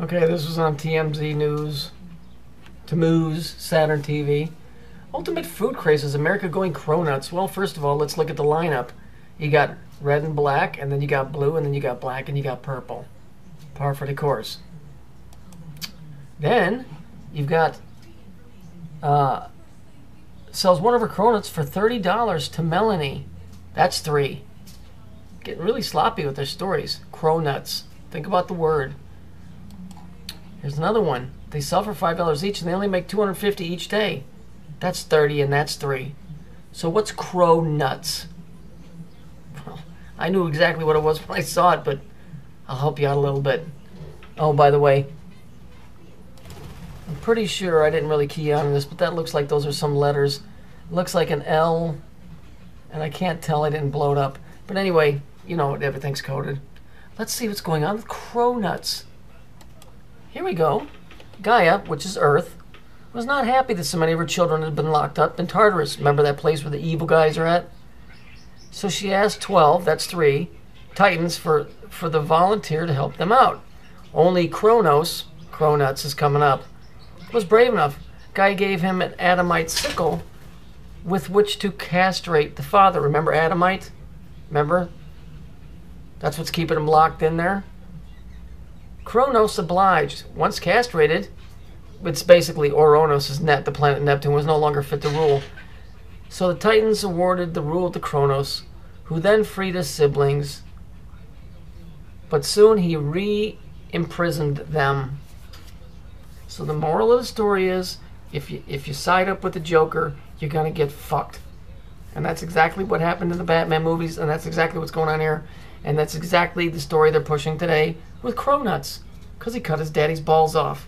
Okay, this was on TMZ News, Tammuz, Saturn TV. Ultimate food crazes, America going cronuts. Well, first of all, let's look at the lineup. You got red and black, and then you got blue, and then you got black, and you got purple. Par for the course. Then you've got uh, sells one of her cronuts for thirty dollars to Melanie. That's three. Getting really sloppy with their stories. Cronuts. Think about the word. Here's another one. They sell for five dollars each, and they only make two hundred fifty each day. That's thirty, and that's three. So what's crow nuts? Well, I knew exactly what it was when I saw it, but I'll help you out a little bit. Oh, by the way, I'm pretty sure I didn't really key on this, but that looks like those are some letters. Looks like an L, and I can't tell. I didn't blow it up. But anyway, you know everything's coded. Let's see what's going on with crow nuts. Here we go. Gaia, which is Earth, was not happy that so many of her children had been locked up in Tartarus. Remember that place where the evil guys are at? So she asked 12, that's three, Titans for, for the volunteer to help them out. Only Kronos, Cronuts is coming up, was brave enough. Gaia gave him an Adamite sickle with which to castrate the father. Remember Adamite? Remember? That's what's keeping him locked in there. Kronos obliged. Once castrated, it's basically Ouranos' net, the planet Neptune, was no longer fit to rule. So the Titans awarded the rule to Kronos, who then freed his siblings. But soon he re imprisoned them. So the moral of the story is if you if you side up with the Joker, you're gonna get fucked. And that's exactly what happened in the Batman movies, and that's exactly what's going on here. And that's exactly the story they're pushing today with Cronuts. Because he cut his daddy's balls off.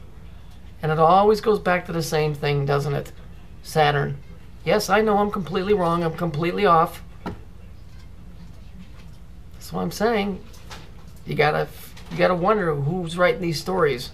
And it always goes back to the same thing, doesn't it? Saturn. Yes, I know I'm completely wrong. I'm completely off. That's what I'm saying. You gotta, you gotta wonder who's writing these stories.